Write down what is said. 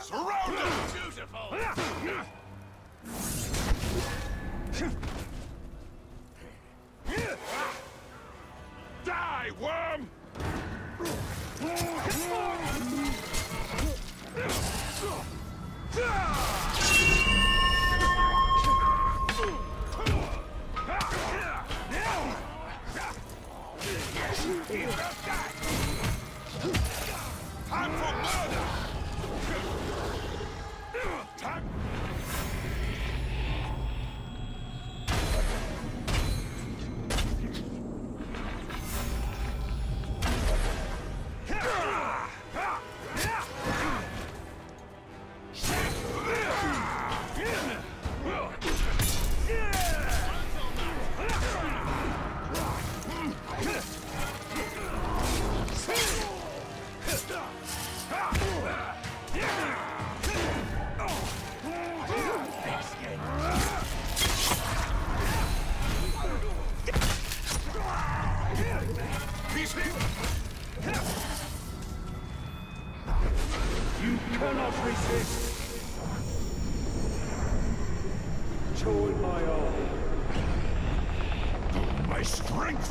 Surround them! Beautiful! Die, worm! Time You cannot resist. Join my army. My strength